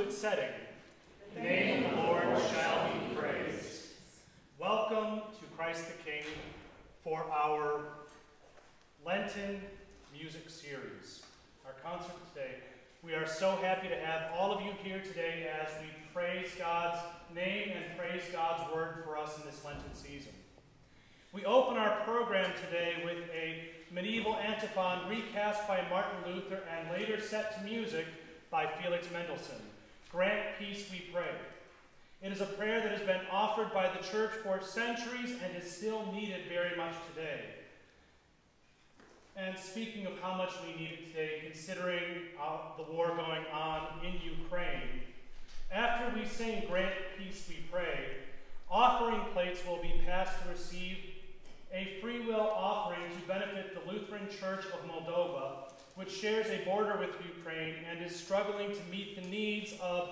its setting, the name of the Lord shall be praised. Welcome to Christ the King for our Lenten music series, our concert today. We are so happy to have all of you here today as we praise God's name and praise God's word for us in this Lenten season. We open our program today with a medieval antiphon recast by Martin Luther and later set to music by Felix Mendelssohn. Grant peace, we pray. It is a prayer that has been offered by the church for centuries and is still needed very much today. And speaking of how much we need it today, considering uh, the war going on in Ukraine, after we sing Grant Peace We Pray, offering plates will be passed to receive a free will offering to benefit the Lutheran Church of Moldova, which shares a border with Ukraine and is struggling to meet the needs of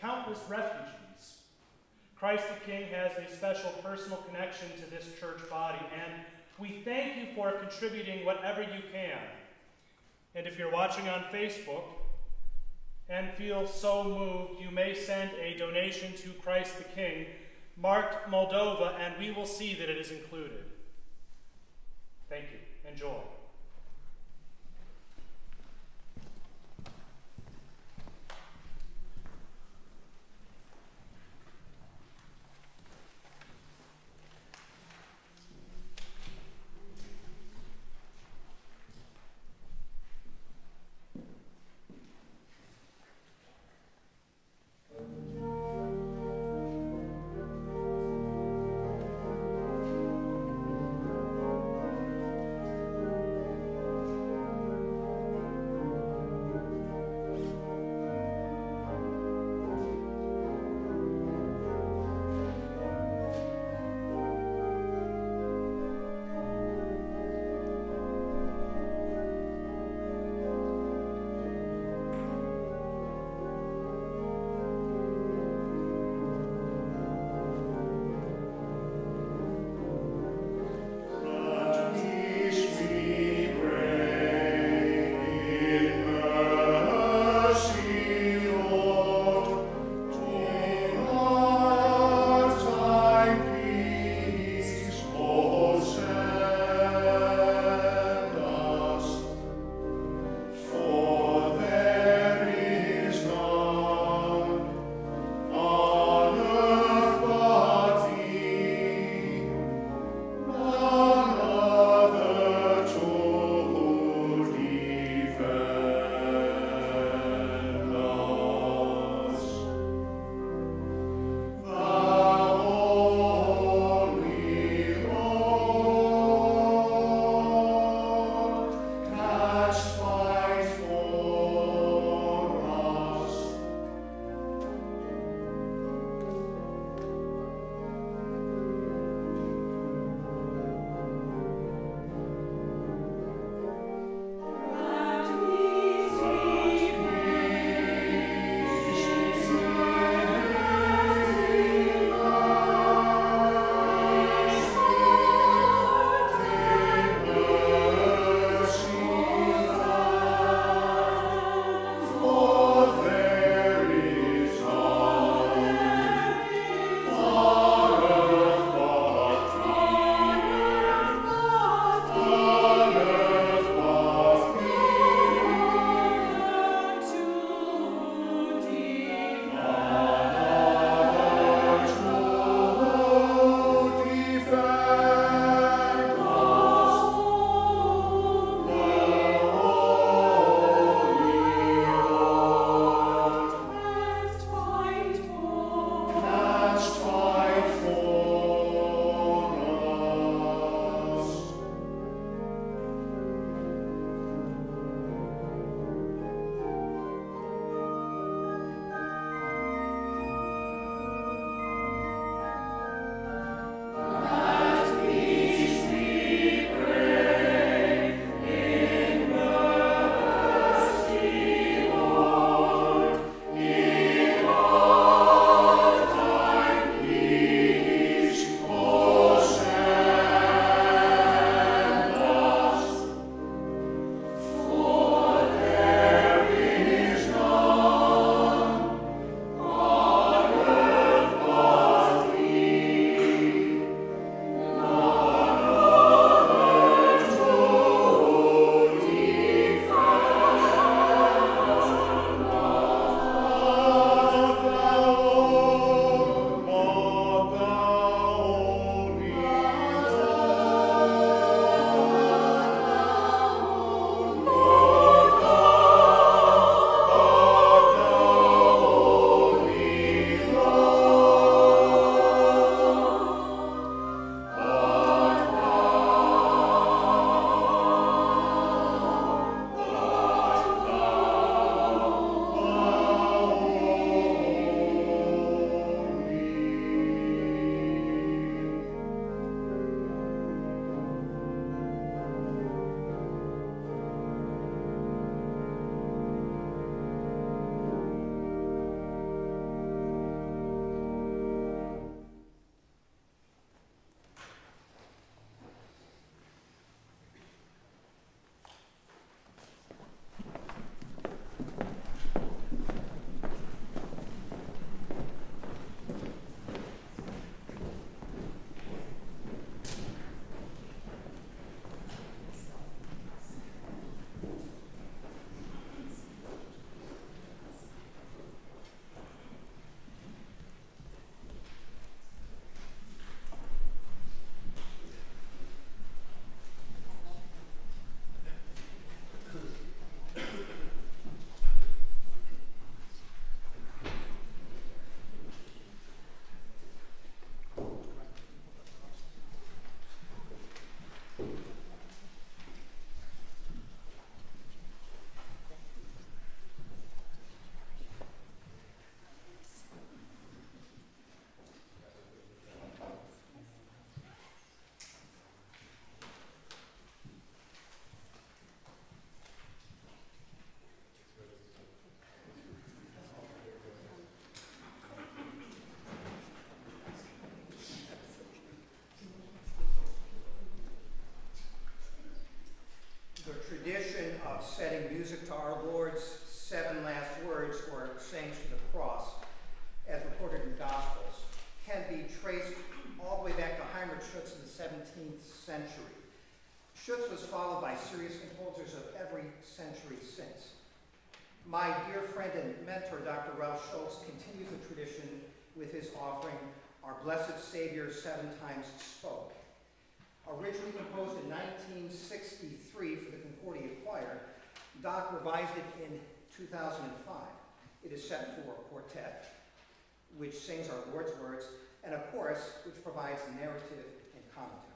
countless refugees. Christ the King has a special personal connection to this church body, and we thank you for contributing whatever you can. And if you're watching on Facebook and feel so moved, you may send a donation to Christ the King marked Moldova, and we will see that it is included. Thank you. Enjoy. My dear friend and mentor, Dr. Ralph Schultz, continues the tradition with his offering, Our Blessed Savior Seven Times Spoke. Originally composed in 1963 for the Concordia Choir, Doc revised it in 2005. It is set for a quartet, which sings our Lord's words, and a chorus, which provides narrative and commentary.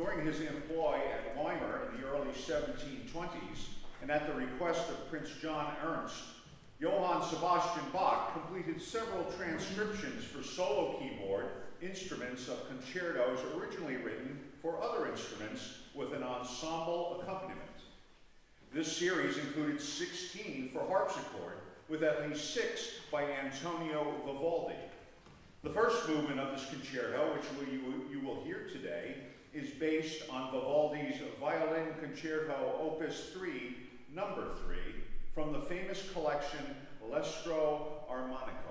during his employ at Weimar in the early 1720s, and at the request of Prince John Ernst, Johann Sebastian Bach completed several transcriptions for solo keyboard instruments of concertos originally written for other instruments with an ensemble accompaniment. This series included 16 for harpsichord, with at least six by Antonio Vivaldi. The first movement of this concerto, which you will hear today, is based on Vivaldi's Violin Concerto Opus 3, number 3, from the famous collection L'Estro Armonico.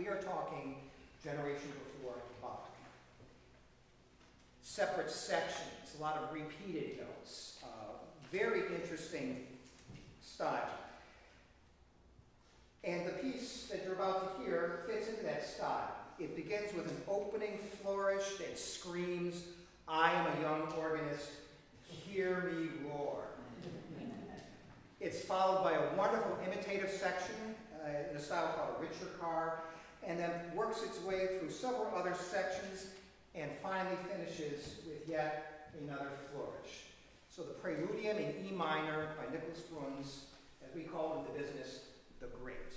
We are talking generation before Bach. Separate sections, a lot of repeated notes. Uh, very interesting style. And the piece that you're about to hear fits into that style. It begins with an opening flourish that screams, I am a young organist, hear me roar. it's followed by a wonderful imitative section uh, in a style called a ricercar, and then works its way through several other sections and finally finishes with yet another flourish. So the Preludium in E minor by Nicholas Bruhns, as we call in the business, the Great.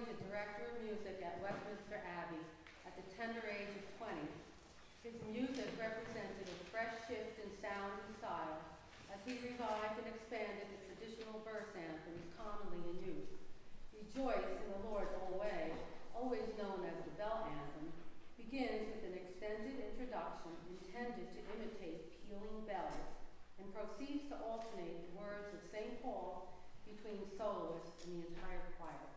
Appointed Director of Music at Westminster Abbey at the tender age of 20. His music represented a fresh shift in sound and style as he revived and expanded the traditional verse anthems commonly in use. Rejoice in the Lord always, always known as the Bell Anthem, begins with an extended introduction intended to imitate pealing bells and proceeds to alternate the words of St. Paul between soloists and the entire choir.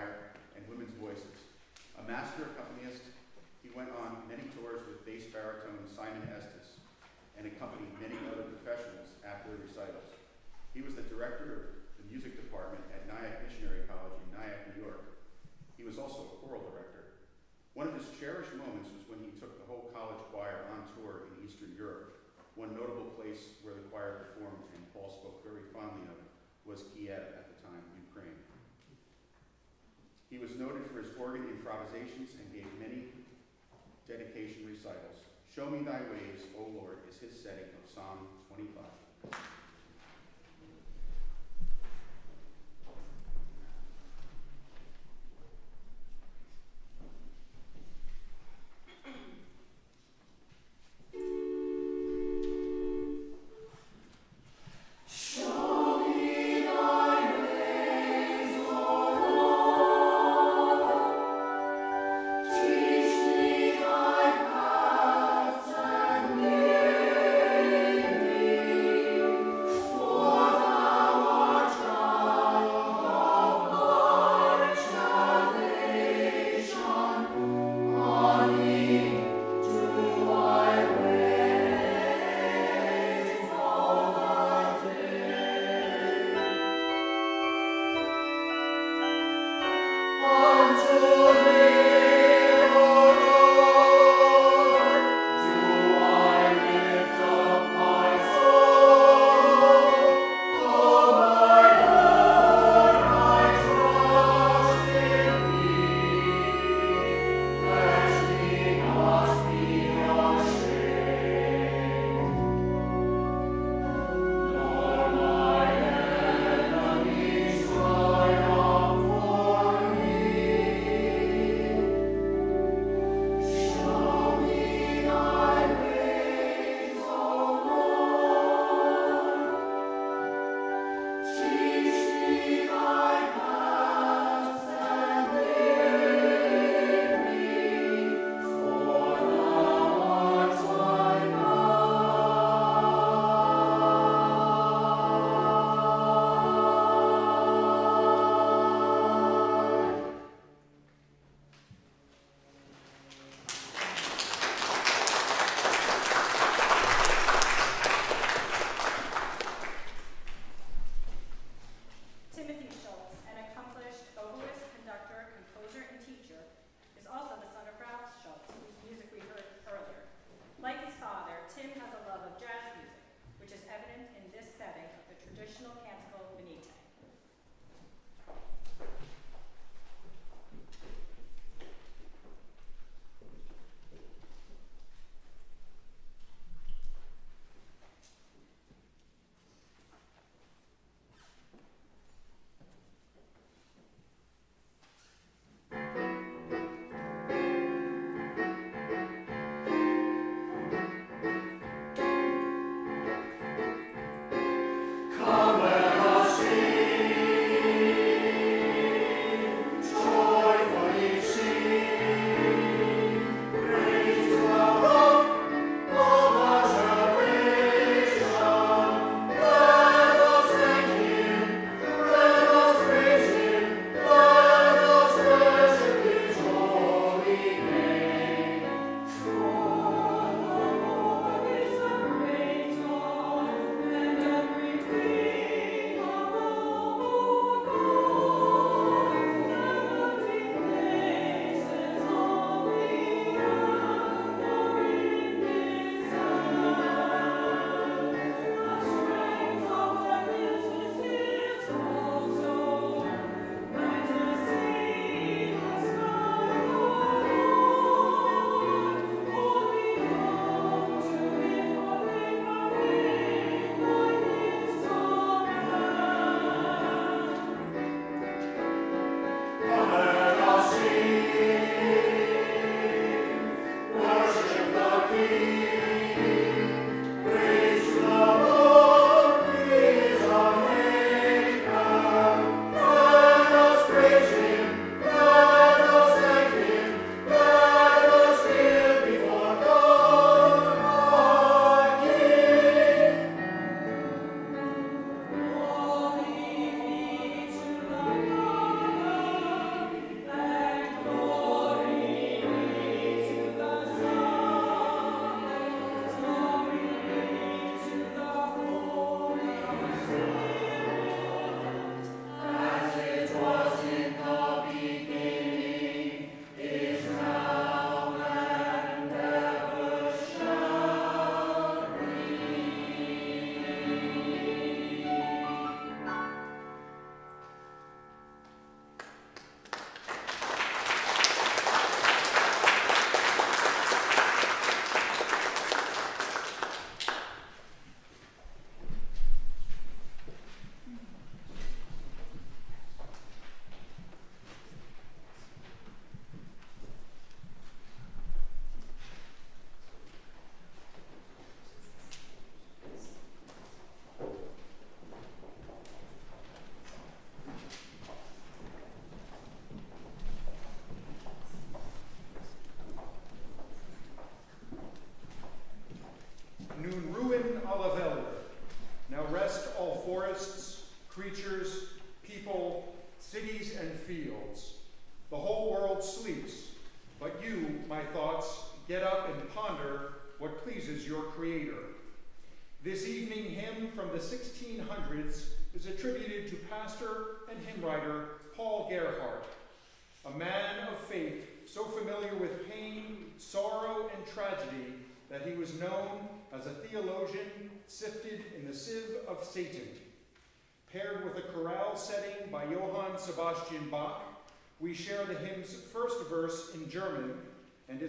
choir, and women's voices. A master accompanist, he went on many tours with bass baritone Simon Estes and accompanied many other professionals after recitals. He was the director of the music department at Nyack Missionary College in Nyack, New York. He was also a choral director. One of his cherished moments was when he took the whole college choir on tour in Eastern Europe. One notable place where the choir performed, and Paul spoke very fondly of, was Kiev he was noted for his organ improvisations and gave many dedication recitals. Show me thy ways, O Lord, is his setting of Psalm 25.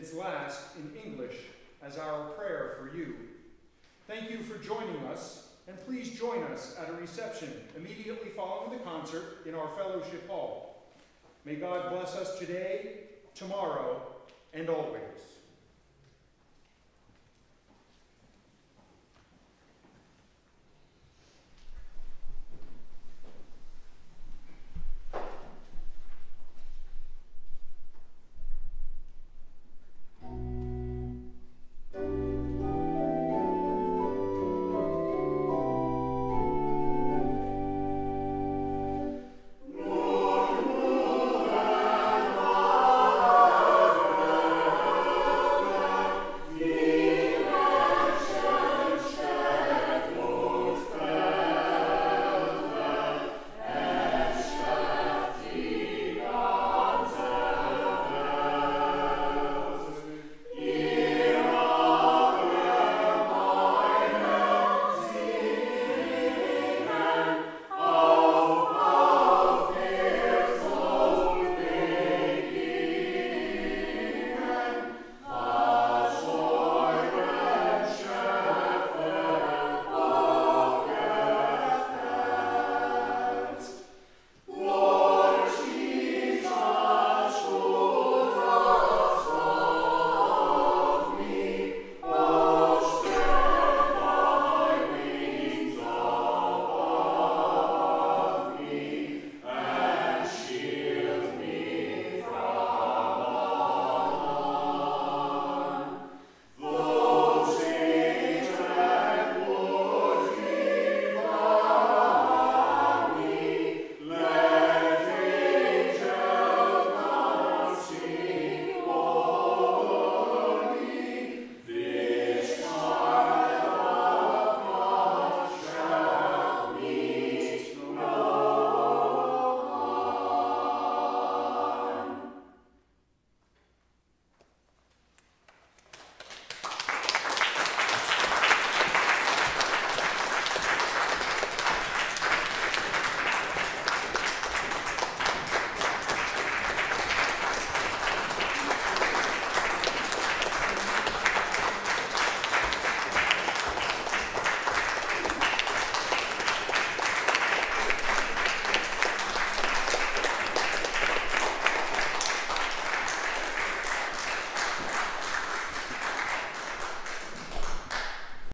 Its last in English as our prayer for you. Thank you for joining us, and please join us at a reception immediately following the concert in our fellowship hall. May God bless us today, tomorrow, and always.